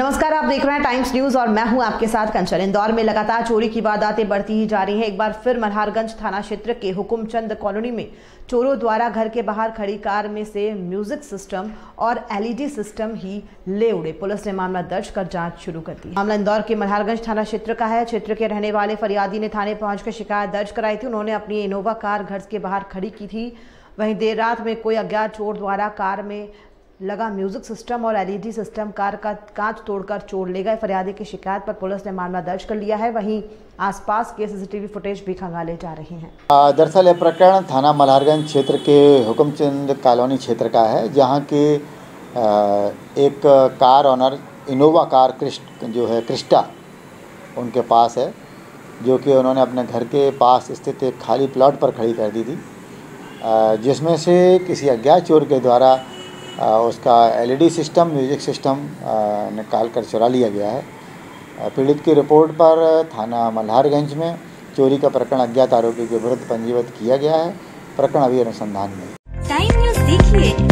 नमस्कार, आप देख रहे हैं टाइम्स न्यूज़ और मैं हूँ आपके साथ कंचन। इंदौर में लगातार चोरी की वारदातें बढ़ती ही जा रही हैं। एक बार फिर मल्हारगंज थाना क्षेत्र के हुकुमचंद कॉलोनी में चोरों द्वारा घर के बाहर खड़ी कार में से म्यूज़िक सिस्टम और एलईडी सिस्टम ही ले उड़े। पुलिस ने मामला दर्ज कर जाँच शुरू कर दी। मामला इंदौर के मल्हारगंज थाना क्षेत्र का है। क्षेत्र के रहने वाले फरियादी ने थाने पहुंचकर शिकायत दर्ज कराई थी। उन्होंने अपनी इनोवा कार घर के बाहर खड़ी की थी। वहीं देर रात में कोई अज्ञात चोर द्वारा कार में लगा म्यूज़िक सिस्टम और एलईडी सिस्टम, कार का कांच तोड़कर चोर ले गए। फरियादी की शिकायत पर पुलिस ने मामला दर्ज कर लिया है। वहीं आसपास के सीसीटीवी फुटेज भी खंगाले जा रहे हैं। दरअसल यह प्रकरण थाना मल्हारगंज क्षेत्र के हुक्मचंद कॉलोनी क्षेत्र का है, जहाँ के एक car owner, Innova car Crysta, जो है, क्रिस्टा, उनके पास है, जो कि उन्होंने अपने घर के पास स्थित एक खाली प्लॉट पर खड़ी कर दी थी। जिसमें से किसी अज्ञात चोर के द्वारा उसका एलईडी सिस्टम, म्यूज़िक सिस्टम निकाल कर चुरा लिया गया है। पीड़ित की रिपोर्ट पर थाना मल्हारगंज में चोरी का प्रकरण अज्ञात आरोपी के विरुद्ध पंजीबद्ध किया गया है। प्रकरण अभी अनुसंधान में। टाइम न्यूज़ देखिए।